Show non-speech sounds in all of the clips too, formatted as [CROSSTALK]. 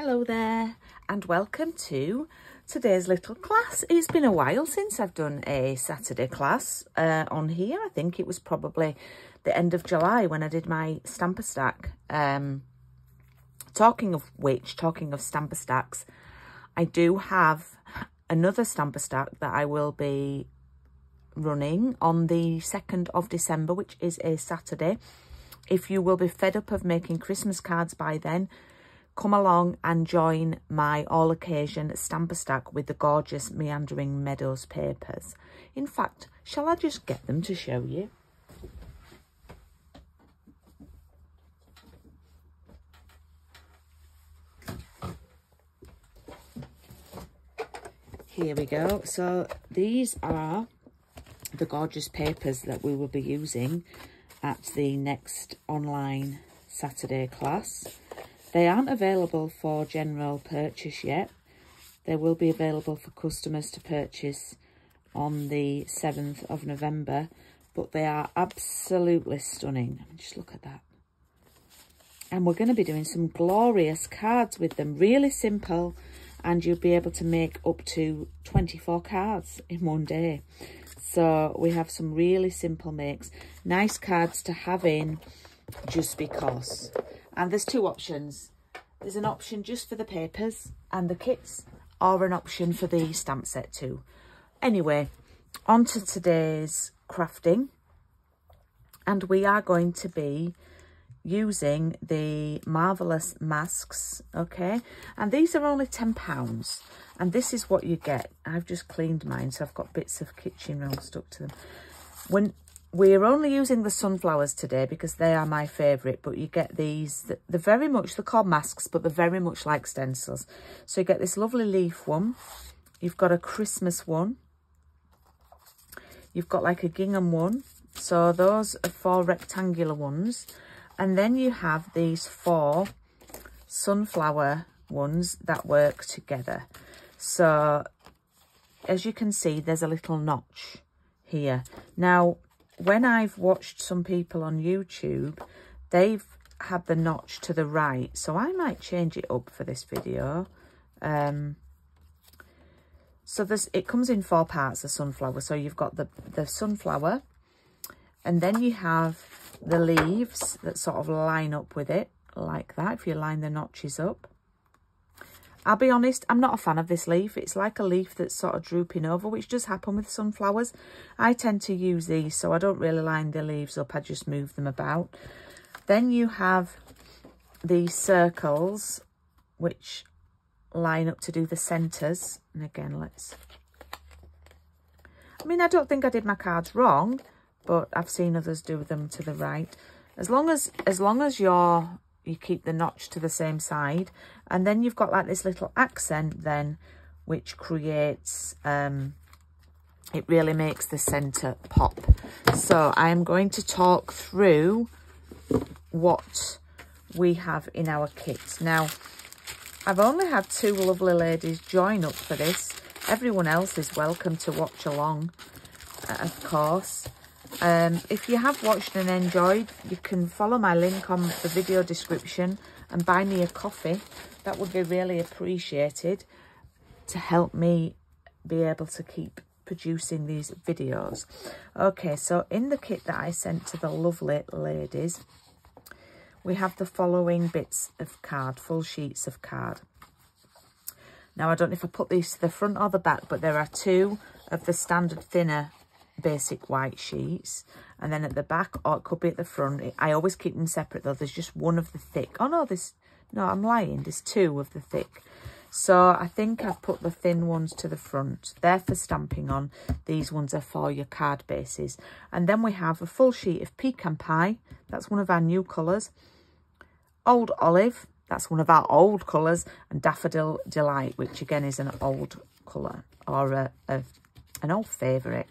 Hello there and welcome to today's little class. It's been a while since I've done a Saturday class uh, on here. I think it was probably the end of July when I did my stamper stack. Um, talking of which, talking of stamper stacks, I do have another stamper stack that I will be running on the 2nd of December, which is a Saturday. If you will be fed up of making Christmas cards by then, come along and join my all occasion stamper stack with the gorgeous Meandering Meadows papers. In fact, shall I just get them to show you? Here we go. So these are the gorgeous papers that we will be using at the next online Saturday class. They aren't available for general purchase yet. They will be available for customers to purchase on the 7th of November, but they are absolutely stunning. Just look at that. And we're going to be doing some glorious cards with them. Really simple, and you'll be able to make up to 24 cards in one day. So we have some really simple makes. Nice cards to have in just because. And there's two options. There's an option just for the papers and the kits or an option for the stamp set too. Anyway, on to today's crafting. And we are going to be using the Marvellous masks, okay? And these are only £10. And this is what you get. I've just cleaned mine, so I've got bits of kitchen roll stuck to them. When we're only using the sunflowers today because they are my favourite, but you get these, they're very much, they're called masks, but they're very much like stencils. So you get this lovely leaf one, you've got a Christmas one, you've got like a gingham one, so those are four rectangular ones, and then you have these four sunflower ones that work together. So as you can see, there's a little notch here. Now, when I've watched some people on YouTube, they've had the notch to the right. So I might change it up for this video. Um, so this it comes in four parts, the sunflower. So you've got the, the sunflower, and then you have the leaves that sort of line up with it, like that, if you line the notches up. I'll be honest, I'm not a fan of this leaf. It's like a leaf that's sort of drooping over, which does happen with sunflowers. I tend to use these, so I don't really line the leaves up. I just move them about. Then you have these circles, which line up to do the centres. And again, let's... I mean, I don't think I did my cards wrong, but I've seen others do them to the right. As long as, as long as you're you keep the notch to the same side. And then you've got like this little accent then which creates um it really makes the center pop. So i am going to talk through what we have in our kit. Now i've only had two lovely ladies join up for this. Everyone else is welcome to watch along uh, of course um, if you have watched and enjoyed, you can follow my link on the video description and buy me a coffee. That would be really appreciated to help me be able to keep producing these videos. Okay, so in the kit that I sent to the lovely ladies, we have the following bits of card, full sheets of card. Now, I don't know if I put these to the front or the back, but there are two of the standard thinner basic white sheets. And then at the back or it could be at the front. I always keep them separate though. There's just one of the thick. Oh no this no i'm lying. There's two of the thick. So i think i've put the thin ones to the front. They're for stamping on. These ones are for your card bases. And then we have a full sheet of pecan pie. That's one of our new colors old olive. That's one of our old colors and daffodil delight which again is an old color or a, a an old favorite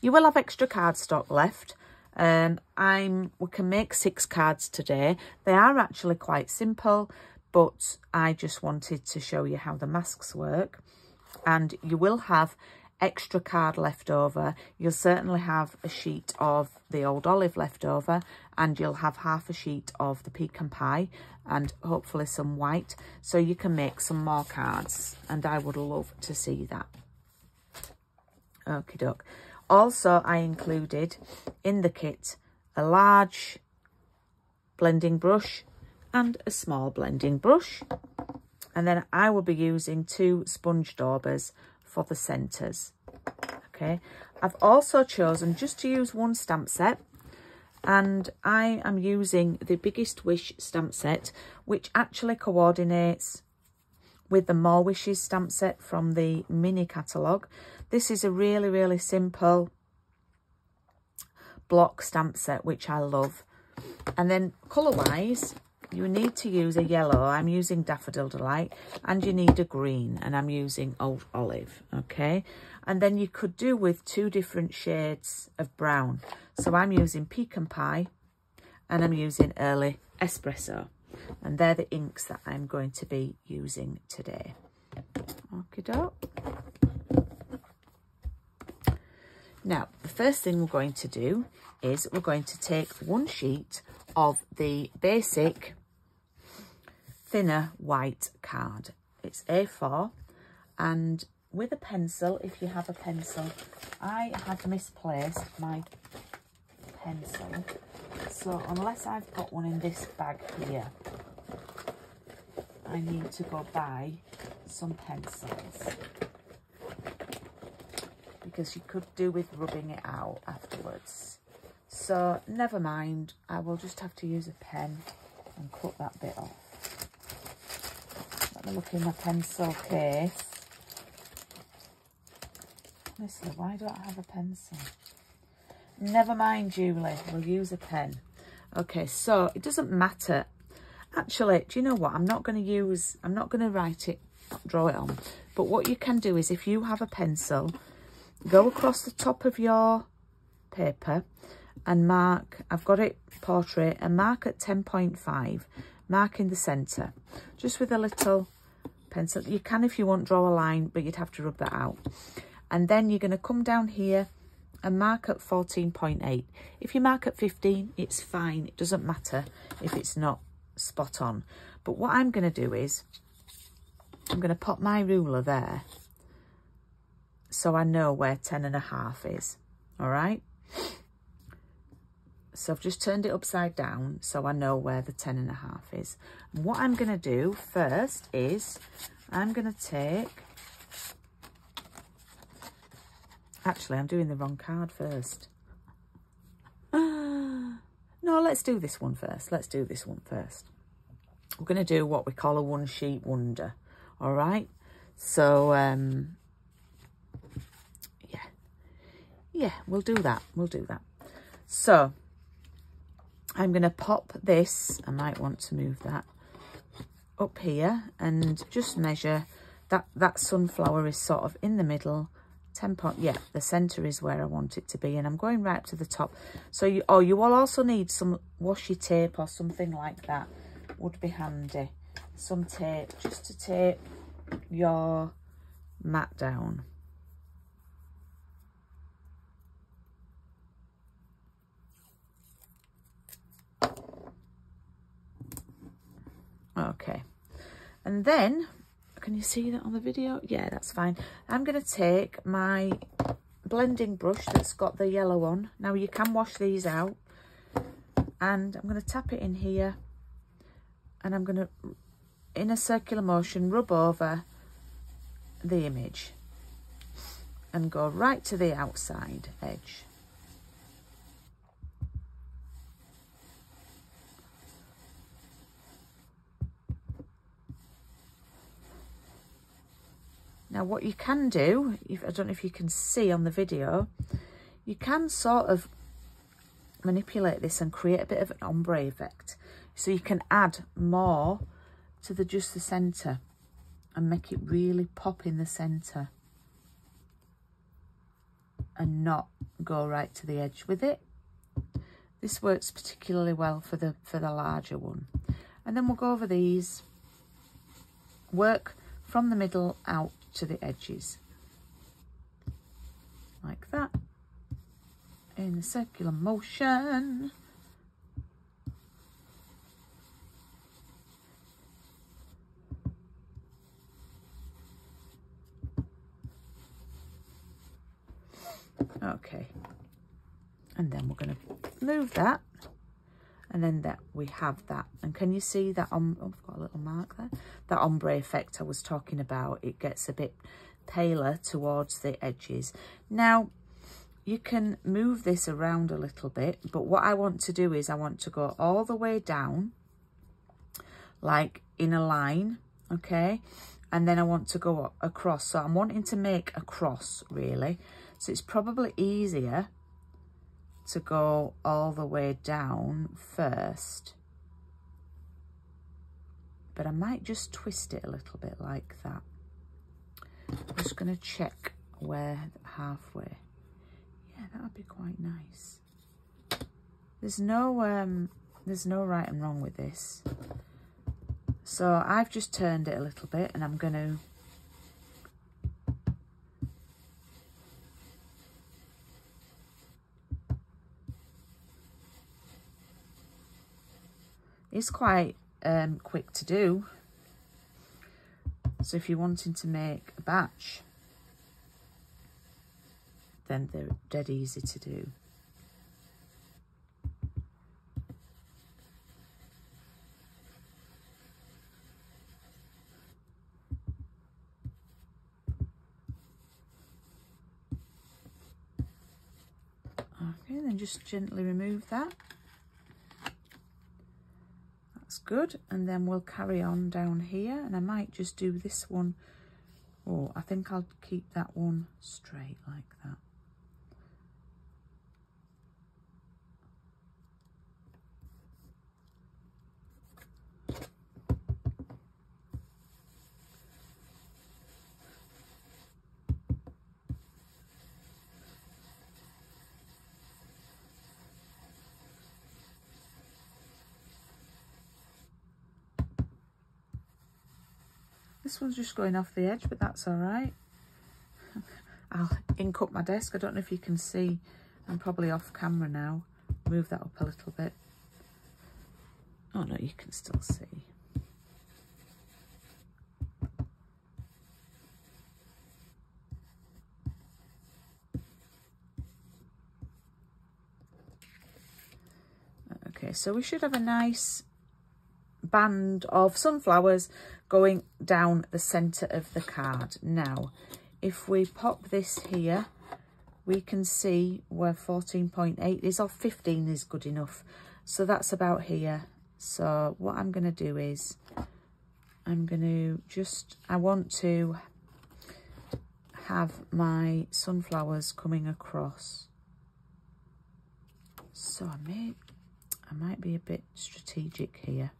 you will have extra card stock left. Um, I'm we can make six cards today. They are actually quite simple, but I just wanted to show you how the masks work. And you will have extra card left over, you'll certainly have a sheet of the old olive left over and you'll have half a sheet of the pecan pie and hopefully some white so you can make some more cards and I would love to see that. Okie doke. Also, I included in the kit a large blending brush and a small blending brush. And then I will be using two sponge daubers for the centres. Okay, I've also chosen just to use one stamp set and I am using the Biggest Wish stamp set which actually coordinates with the More Wishes stamp set from the mini catalogue. This is a really, really simple block stamp set which I love. And then colour-wise, you need to use a yellow. I'm using Daffodil Delight. And you need a green. And I'm using Old Olive. Okay. And then you could do with two different shades of brown. So I'm using Pecan Pie. And I'm using Early Espresso. And they're the inks that I'm going to be using today. Okay, doke. Now, the first thing we're going to do is we're going to take one sheet of the basic thinner white card. It's A4 and with a pencil, if you have a pencil, I had misplaced my pencil. So unless I've got one in this bag here, I need to go buy some pencils. Because you could do with rubbing it out afterwards. So never mind, I will just have to use a pen and cut that bit off. Let me look in my pencil case. Honestly, why don't I have a pencil? Never mind, Julie. We'll use a pen. Okay, so it doesn't matter. Actually, do you know what? I'm not going to use, I'm not going to write it, draw it on. But what you can do is if you have a pencil, go across the top of your paper and mark, I've got it portrait, and mark at 10.5, mark in the centre, just with a little pencil. You can, if you want, draw a line, but you'd have to rub that out. And then you're going to come down here and mark at 14.8. If you mark at 15, it's fine. It doesn't matter if it's not spot on. But what I'm going to do is, I'm going to pop my ruler there so I know where 10 and a half is. All right. So I've just turned it upside down so I know where the 10 and a half is. And what I'm going to do first is I'm going to take... Actually, I'm doing the wrong card first. [GASPS] no, let's do this one first. Let's do this one first. We're going to do what we call a one sheet wonder. All right. So, um, yeah. Yeah, we'll do that. We'll do that. So, I'm going to pop this, I might want to move that up here and just measure that that sunflower is sort of in the middle. 10 point yeah the center is where i want it to be and i'm going right to the top. So you oh you will also need some washi tape or something like that. Would be handy. Some tape just to tape your mat down Okay. And then, can you see that on the video? Yeah, that's fine. I'm going to take my blending brush that's got the yellow on. Now, you can wash these out. And I'm going to tap it in here. And I'm going to, in a circular motion, rub over the image. And go right to the outside edge. Now what you can do, if, I don't know if you can see on the video, you can sort of manipulate this and create a bit of an ombre effect. So you can add more to the just the centre and make it really pop in the centre and not go right to the edge with it. This works particularly well for the for the larger one. And then we'll go over these, work from the middle out to the edges. Like that. In a circular motion. Okay. And then we're going to move that. And then that we have that. And can you see that, um, oh, I've got a little mark there. That ombre effect I was talking about. It gets a bit paler towards the edges. Now, you can move this around a little bit, but what I want to do is I want to go all the way down, like in a line, okay? And then I want to go across. So I'm wanting to make a cross, really. So it's probably easier to go all the way down first. But I might just twist it a little bit like that. I'm just going to check where halfway. Yeah, that would be quite nice. There's no um, there's no right and wrong with this. So I've just turned it a little bit and I'm going to It's quite um, quick to do. So if you're wanting to make a batch, then they're dead easy to do. Okay, then just gently remove that good and then we'll carry on down here and I might just do this one oh I think I'll keep that one straight like that This one's just going off the edge, but that's all right. [LAUGHS] I'll ink up my desk. I don't know if you can see. I'm probably off camera now. Move that up a little bit. Oh no, you can still see. Okay, so we should have a nice band of sunflowers going down the centre of the card. Now, if we pop this here, we can see where 14.8 is, or 15 is good enough. So that's about here. So what I'm going to do is, I'm going to just, I want to have my sunflowers coming across. So I may, I might be a bit strategic here.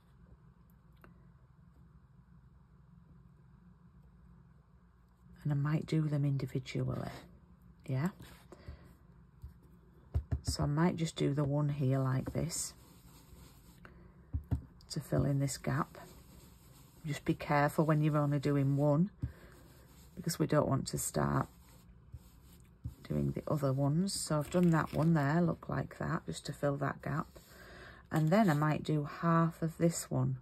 And I might do them individually. Yeah? So I might just do the one here like this to fill in this gap. Just be careful when you're only doing one because we don't want to start doing the other ones. So I've done that one there look like that just to fill that gap. And then I might do half of this one.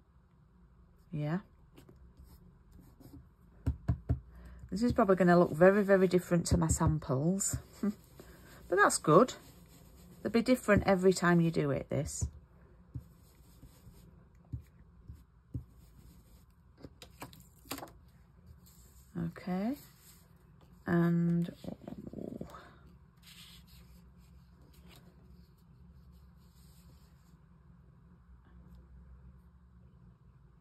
Yeah This is probably going to look very, very different to my samples. [LAUGHS] but that's good. They'll be different every time you do it, this. Okay. And...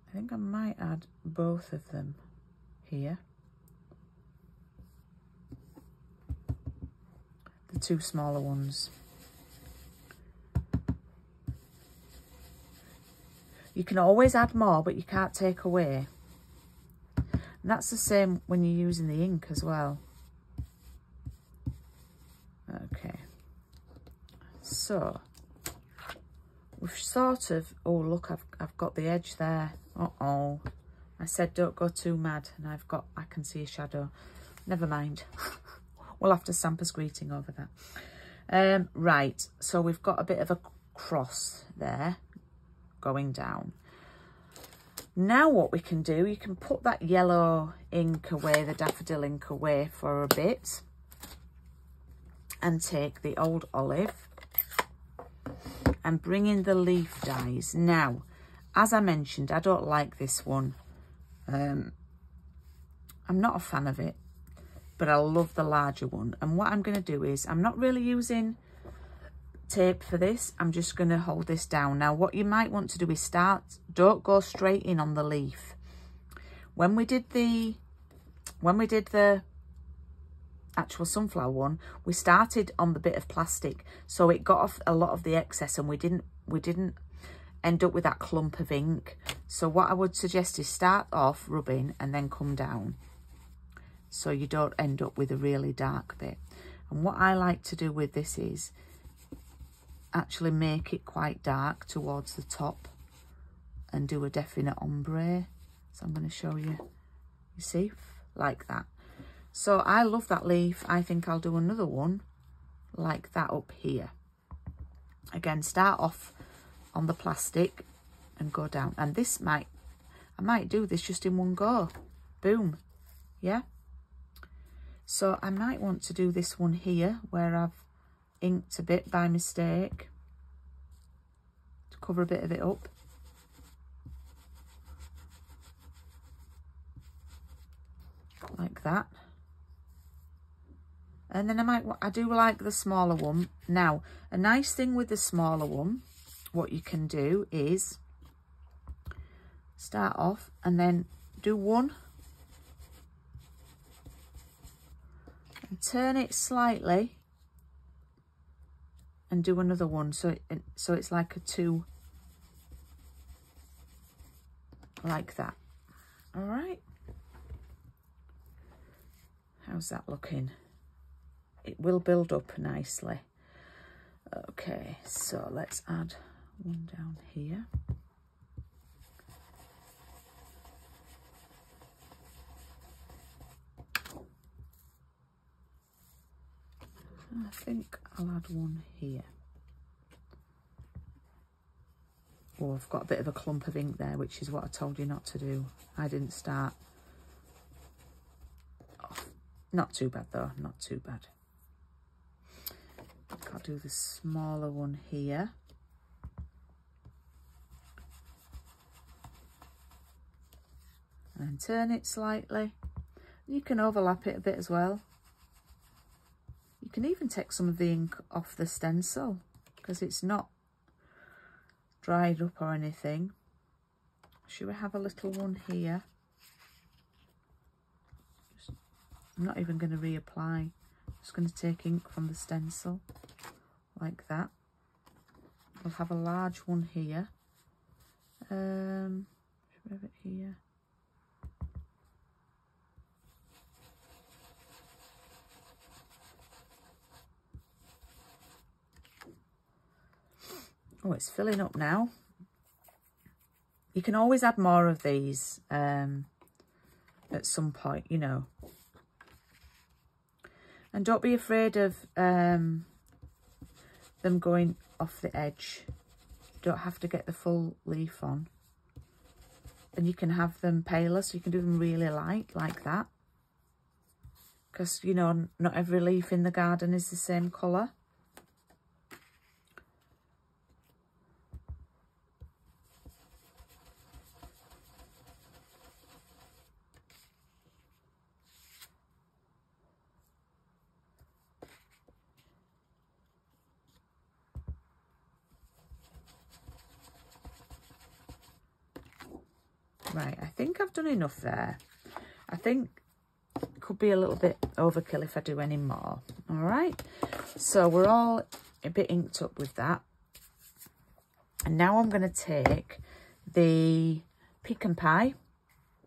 I think I might add both of them here. The two smaller ones. You can always add more, but you can't take away. And that's the same when you're using the ink as well. Okay. So, we've sort of, oh look, I've, I've got the edge there. Uh-oh. I said don't go too mad and I've got, I can see a shadow. Never mind. [LAUGHS] We'll have to Sampa's greeting over that. Um, right, so we've got a bit of a cross there going down. Now what we can do, you can put that yellow ink away, the daffodil ink away for a bit and take the old olive and bring in the leaf dies. Now, as I mentioned, I don't like this one. Um, I'm not a fan of it, but I love the larger one. And what I'm going to do is, I'm not really using tape for this. I'm just going to hold this down. Now, what you might want to do is start, don't go straight in on the leaf. When we did the, when we did the actual sunflower one, we started on the bit of plastic. So it got off a lot of the excess and we didn't, we didn't end up with that clump of ink. So what I would suggest is start off rubbing and then come down. So you don't end up with a really dark bit. And what I like to do with this is actually make it quite dark towards the top and do a definite ombre. So I'm going to show you, you see, like that. So I love that leaf. I think I'll do another one like that up here. Again, start off on the plastic and go down. And this might, I might do this just in one go. Boom. Yeah. So I might want to do this one here where I've inked a bit by mistake to cover a bit of it up. Like that. And then I might, I do like the smaller one. Now, a nice thing with the smaller one, what you can do is start off and then do one turn it slightly and do another one so it, so it's like a two like that. All right. How's that looking? It will build up nicely. Okay so let's add one down here I think I'll add one here. Oh, I've got a bit of a clump of ink there, which is what I told you not to do. I didn't start. Oh, not too bad though, not too bad. I'll do the smaller one here. And turn it slightly. You can overlap it a bit as well. You can even take some of the ink off the stencil because it's not dried up or anything. Should we have a little one here? I'm not even going to reapply. Just going to take ink from the stencil like that. We'll have a large one here. Um, should we have it here? Oh, it's filling up now. You can always add more of these um, at some point, you know. And don't be afraid of um, them going off the edge. Don't have to get the full leaf on. And you can have them paler, so you can do them really light, like that. Because, you know, not every leaf in the garden is the same colour. Right, I think I've done enough there. I think it could be a little bit overkill if I do any more. All right, so we're all a bit inked up with that. And now I'm going to take the Pecan Pie,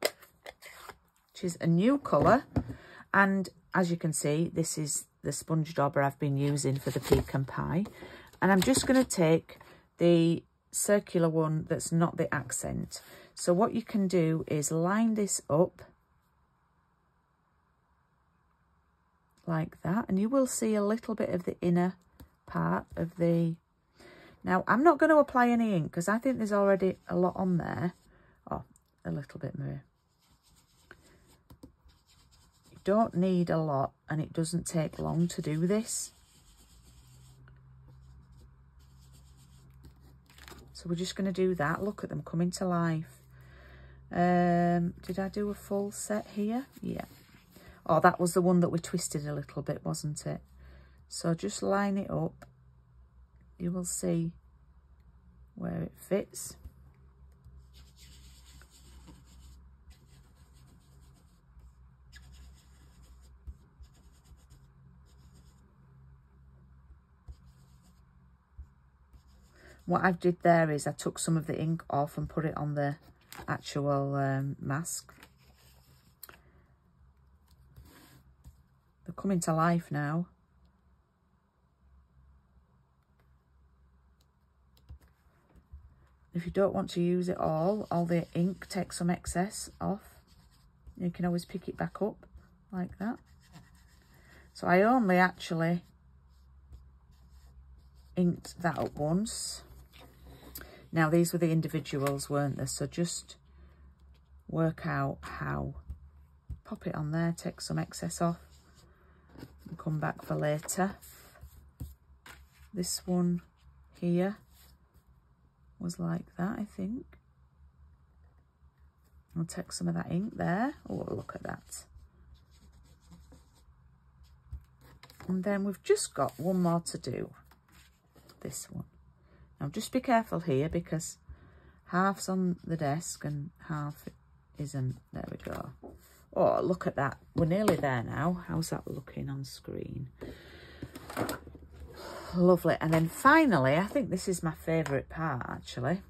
which is a new colour. And as you can see, this is the sponge dauber I've been using for the Pecan Pie. And I'm just going to take the circular one that's not the accent. So what you can do is line this up like that and you will see a little bit of the inner part of the... Now, I'm not going to apply any ink because I think there's already a lot on there. Oh, a little bit more. You don't need a lot and it doesn't take long to do this. So we're just going to do that. Look at them coming to life. Um, did I do a full set here? Yeah. Oh, that was the one that we twisted a little bit, wasn't it? So just line it up. You will see where it fits. What I did there is I took some of the ink off and put it on the actual um, mask. They're coming to life now. If you don't want to use it all, all the ink, take some excess off. You can always pick it back up like that. So I only actually inked that up once. Now, these were the individuals, weren't they? So just work out how. Pop it on there, take some excess off and come back for later. This one here was like that, I think. I'll take some of that ink there. Oh, look at that. And then we've just got one more to do. This one. Now just be careful here because half's on the desk and half isn't. There we go. Oh, look at that. We're nearly there now. How's that looking on screen? Lovely. And then finally, I think this is my favourite part actually.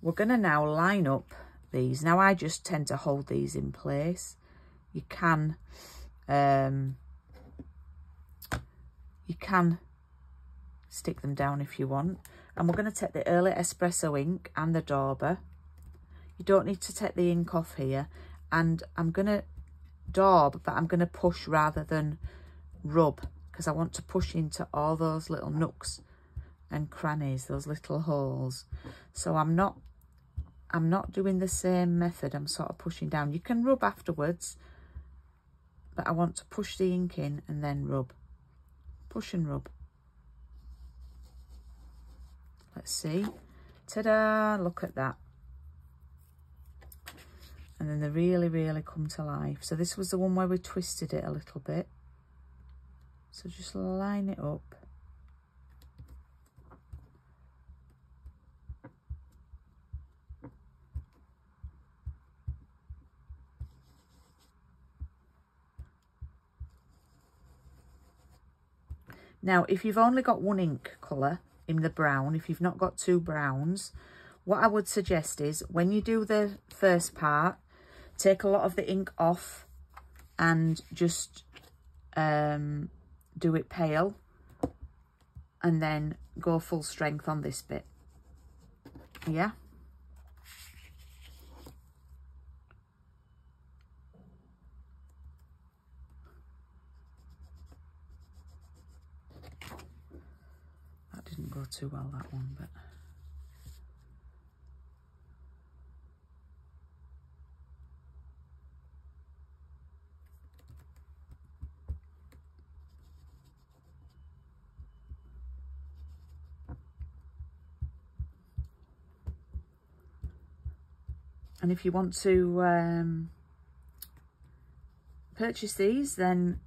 We're going to now line up these. Now I just tend to hold these in place. You can, um, you can stick them down if you want. And we're going to take the early espresso ink and the dauber. You don't need to take the ink off here. And I'm going to daub, but I'm going to push rather than rub because I want to push into all those little nooks and crannies, those little holes. So I'm not I'm not doing the same method. I'm sort of pushing down. You can rub afterwards, but I want to push the ink in and then rub. Push and rub. Let's see. Ta-da! Look at that. And then they really, really come to life. So this was the one where we twisted it a little bit. So just line it up. Now, if you've only got one ink colour, in the brown if you've not got two browns. What I would suggest is when you do the first part take a lot of the ink off and just um, do it pale and then go full strength on this bit. Yeah didn't go too well, that one, but... And if you want to um, purchase these, then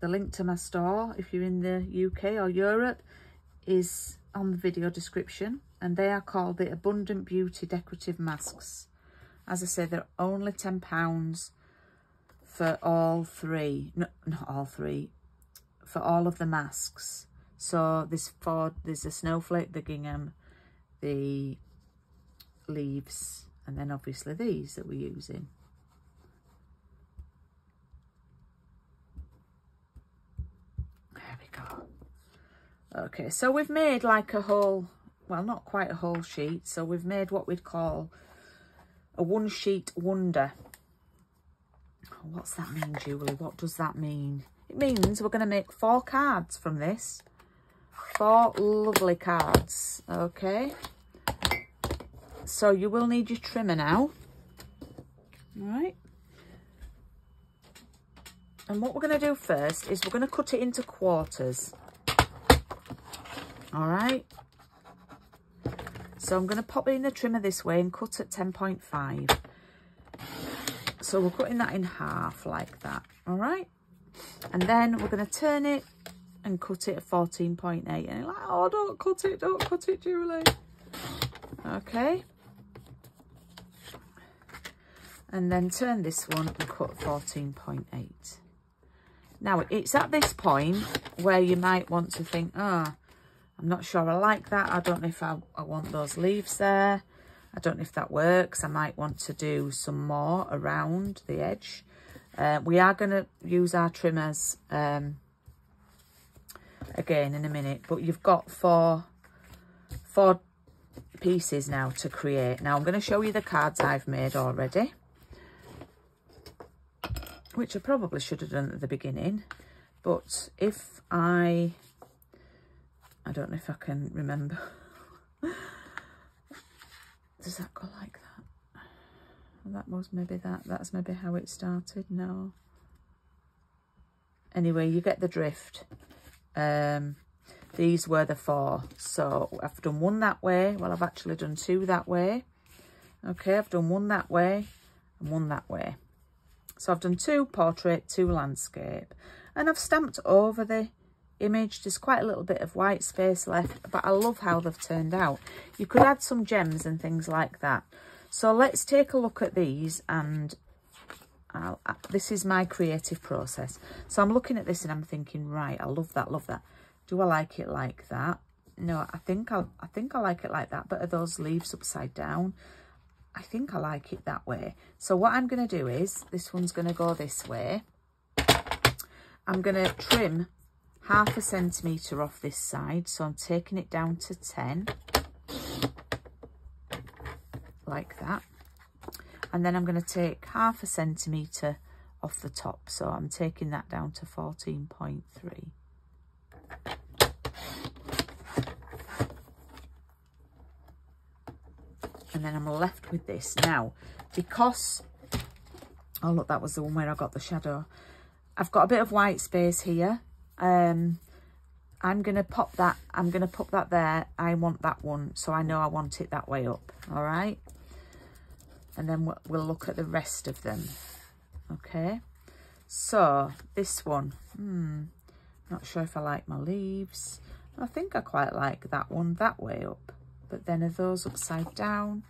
the link to my store, if you're in the UK or Europe, is on the video description and they are called the Abundant Beauty Decorative Masks. As I say, they're only £10 for all three, no, not all three, for all of the masks. So there's four, there's the snowflake, the gingham, the leaves, and then obviously these that we're using. Okay, so we've made like a whole, well, not quite a whole sheet. So we've made what we'd call a one sheet wonder. What's that mean, Julie? What does that mean? It means we're going to make four cards from this. Four lovely cards, okay? So you will need your trimmer now. All right. And what we're going to do first is we're going to cut it into quarters. All right. So I'm going to pop it in the trimmer this way and cut at 10.5. So we're cutting that in half like that. All right. And then we're going to turn it and cut it at 14.8. And you're like, oh, don't cut it, don't cut it, Julie. Okay. And then turn this one and cut 14.8. Now, it's at this point where you might want to think, ah, oh, I'm not sure I like that. I don't know if I, I want those leaves there. I don't know if that works. I might want to do some more around the edge. Uh, we are going to use our trimmers um, again in a minute, but you've got four, four pieces now to create. Now I'm going to show you the cards I've made already which I probably should have done at the beginning. But if I, I don't know if I can remember. Does that go like that? That was maybe that. That's maybe how it started. No. Anyway, you get the drift. Um, these were the four. So I've done one that way. Well, I've actually done two that way. Okay, I've done one that way and one that way. So I've done two portrait, two landscape, and I've stamped over the image. There's quite a little bit of white space left, but I love how they've turned out. You could add some gems and things like that. So let's take a look at these and I'll, uh, this is my creative process. So I'm looking at this and I'm thinking, right, I love that, love that. Do I like it like that? No, I think I, I think I like it like that. But are those leaves upside down? I think I like it that way. So what I'm going to do is, this one's going to go this way. I'm going to trim half a centimetre off this side. So I'm taking it down to 10. Like that. And then I'm going to take half a centimetre off the top. So I'm taking that down to 14.3. and then I'm left with this. Now, because, oh look, that was the one where I got the shadow. I've got a bit of white space here. Um, I'm to pop that, I'm going to put that there. I want that one, so I know I want it that way up, all right? And then we'll, look at the rest of them, okay? So, this one, hmm, not sure if I like my leaves. I think I quite like that one that way up but then are those upside down?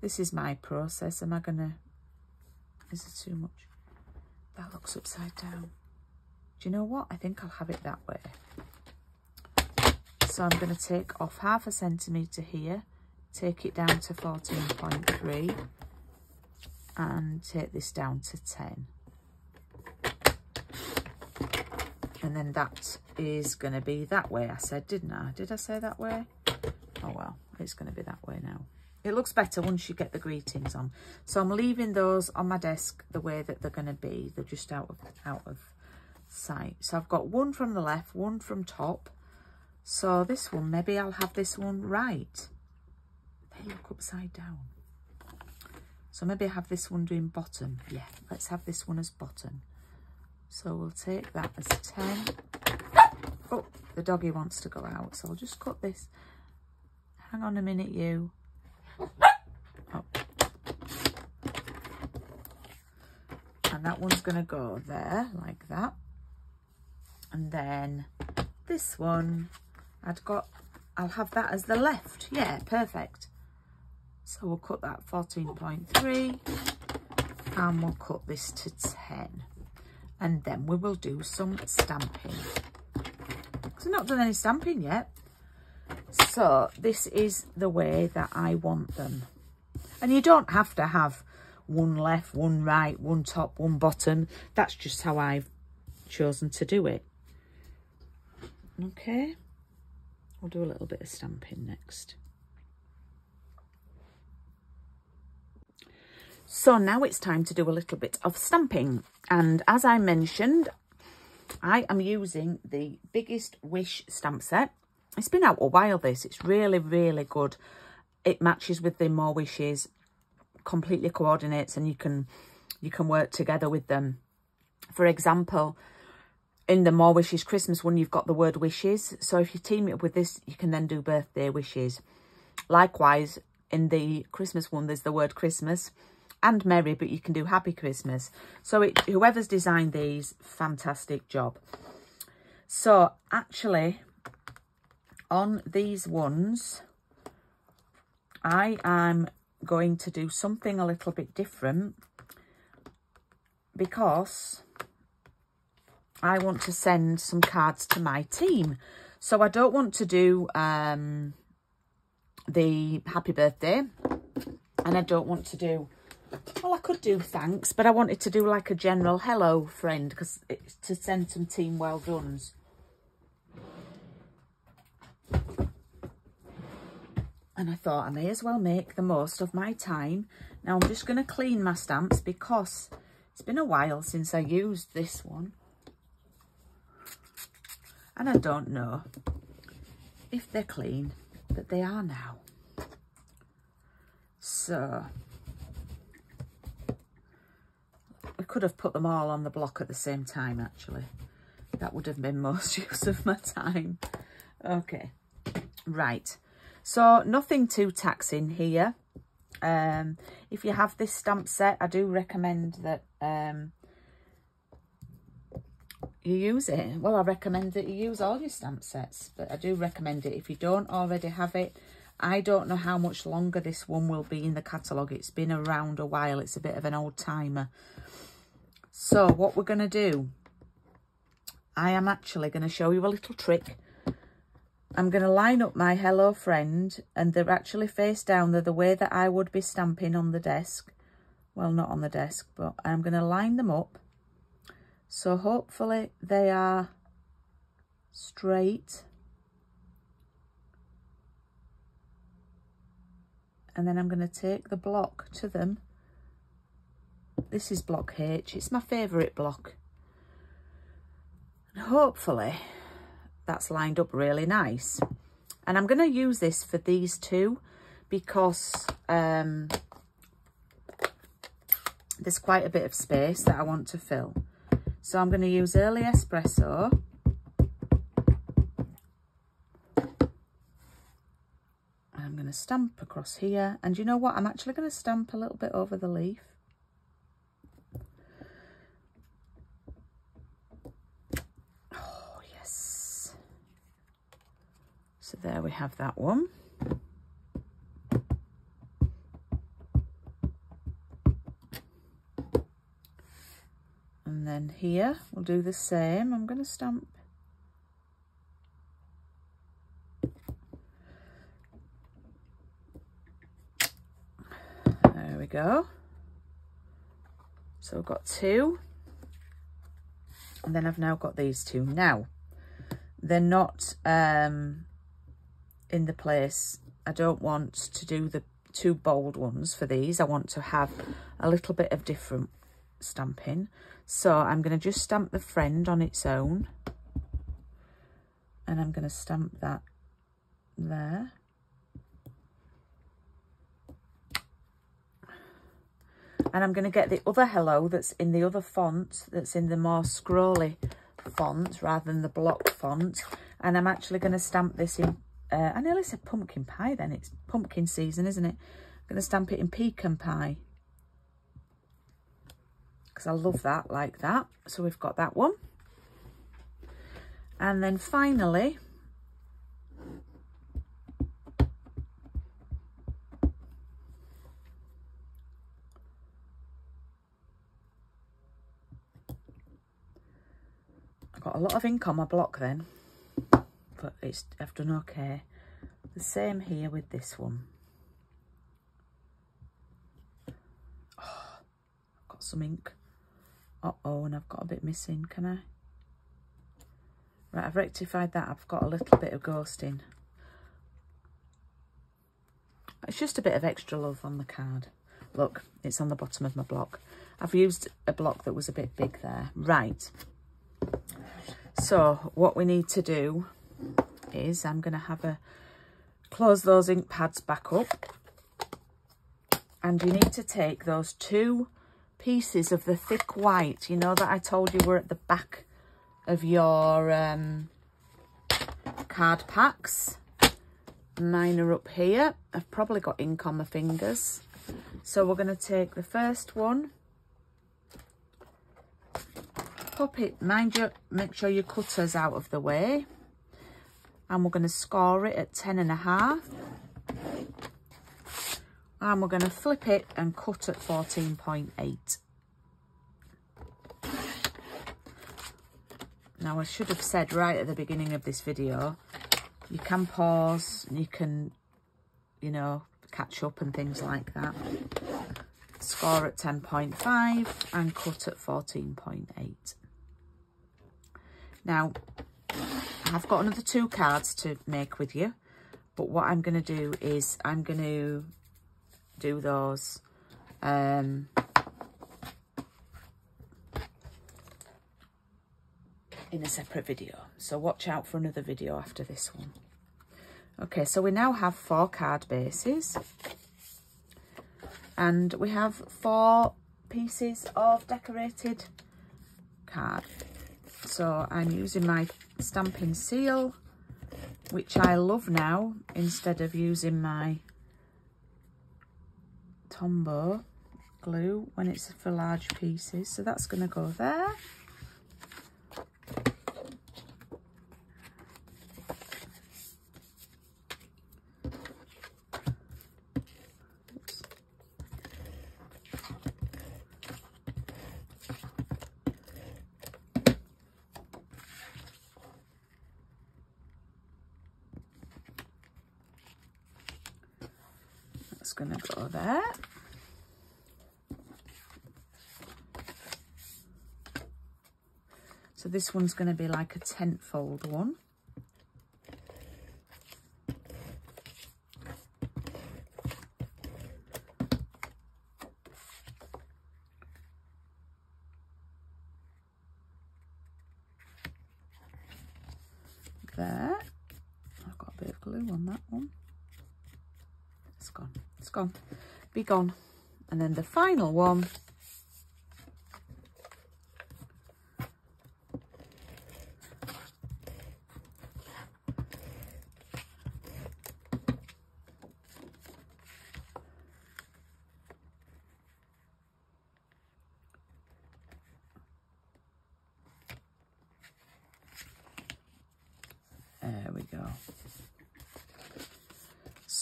This is my process. Am I to... Is it too much? That looks upside down. Do you know what? I think I'll have it that way. So I'm going to take off half a centimetre here, take it down to 14.3 and take this down to 10. And then that is going to be that way, I said, didn't I? Did I say that way? Oh, well it's going to be that way now. It looks better once you get the greetings on. So I'm leaving those on my desk the way that they're going to be. They're just out of, out of sight. So I've got one from the left, one from top. So this one, maybe I'll have this one right. They look upside down. So maybe I have this one doing bottom. Yeah, let's have this one as bottom. So we'll take that as 10. Oh, the doggy wants to go out. So I'll just cut this Hang on a minute, you. Oh. And that one's going to go there, like that. And then this one, I'd got, I'll have that as the left. Yeah, perfect. So we'll cut that 14.3 and we'll cut this to 10. And then we will do some stamping. Because I've not done any stamping yet. So this is the way that I want them. And you don't have to have one left, one right, one top, one bottom. That's just how I've chosen to do it. Okay. I'll do a little bit of stamping next. So now it's time to do a little bit of stamping. And as I mentioned, I am using the Biggest Wish stamp set. It's been out a while, this. It's really, really good. It matches with the More Wishes, completely coordinates, and you can you can work together with them. For example, in the More Wishes Christmas one, you've got the word wishes. So if you team it up with this, you can then do birthday wishes. Likewise, in the Christmas one, there's the word Christmas and Merry, but you can do Happy Christmas. So it, whoever's designed these, fantastic job. So actually, on these ones, I am going to do something a little bit different because I want to send some cards to my team. So I don't want to do um, the happy birthday and I don't want to do, well, I could do thanks, but I wanted to do like a general hello friend because it's to send some team well done's. And I thought I may as well make the most of my time. Now I'm just going to clean my stamps because it's been a while since I used this one. And I don't know if they're clean, but they are now. So, we could have put them all on the block at the same time, actually. That would have been most [LAUGHS] use of my time. Okay, right. So, nothing too taxing here. Um, if you have this stamp set, I do recommend that um, you use it. Well, I recommend that you use all your stamp sets, but I do recommend it. If you don't already have it, I don't know how much longer this one will be in the catalogue. It's been around a while. It's a bit of an old timer. So what we're going to do, I am actually going to show you a little trick. I'm going to line up my Hello Friend and they're actually face down. They're the way that I would be stamping on the desk. Well, not on the desk, but I'm going to line them up. So hopefully they are straight and then I'm going to take the block to them. This is block H. It's my favourite block. And hopefully that's lined up really nice. And I'm going to use this for these two because um, there's quite a bit of space that I want to fill. So I'm going to use early espresso I'm going to stamp across here. And you know what? I'm actually going to stamp a little bit over the leaf. Oh, yes. So there we have that one. And then here, we'll do the same. I'm going to stamp there we go. So I've got two. And then I've now got these two. Now, they're not um, in the place. I don't want to do the two bold ones for these. I want to have a little bit of different stamping. So I'm going to just stamp the friend on its own. And I'm going to stamp that there. And I'm going to get the other hello that's in the other font, that's in the more scrolly font rather than the block font. And I'm actually going to stamp this in, uh, I nearly said pumpkin pie then, it's pumpkin season, isn't it? I'm going to stamp it in pecan pie. Because I love that like that. So we've got that one. And then finally, I've got a lot of ink on my block then, but it's I've done okay. The same here with this one. Oh, I've got some ink. Uh-oh, and I've got a bit missing, can I? Right, I've rectified that. I've got a little bit of ghosting. It's just a bit of extra love on the card. Look, it's on the bottom of my block. I've used a block that was a bit big there. Right. So what we need to do is I'm going to have a close those ink pads back up and you need to take those two pieces of the thick white you know that I told you were at the back of your um, card packs? Mine are up here. I've probably got ink on my fingers. So we're going to take the first one. Pop it mind you make sure your cutter's out of the way. And we're going to score it at 10 and a half and we're going to flip it and cut at 14.8 now I should have said right at the beginning of this video you can pause you can you know catch up and things like that. Score at 10.5 and cut at 14.8 now I've got another two cards to make with you but what I'm going to do is I'm going to do those um, in a separate video. So watch out for another video after this one. Okay, so we now have four card bases. And we have four pieces of decorated card. So I'm using my Stampin' Seal, which I love now, instead of using my Tombow glue when it's for large pieces. So that's going to go there. That's going to go there. So this one's going to be like a tent fold one. There. I've got a bit of glue on that one. It's gone. It's gone. Be gone. And then the final one There we go.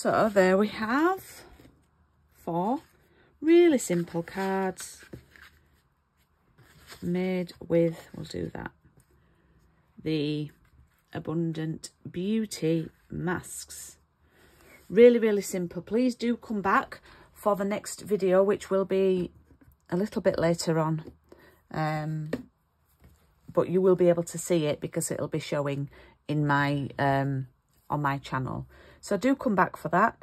So there we have four really simple cards made with, we'll do that, the Abundant Beauty masks. Really, really simple. Please do come back for the next video, which will be a little bit later on. Um, but you will be able to see it because it'll be showing in my um on my channel so do come back for that.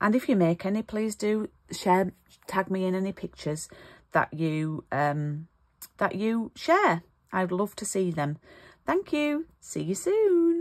And if you make any please do share tag me in any pictures that you um that you share. I'd love to see them. Thank you. See you soon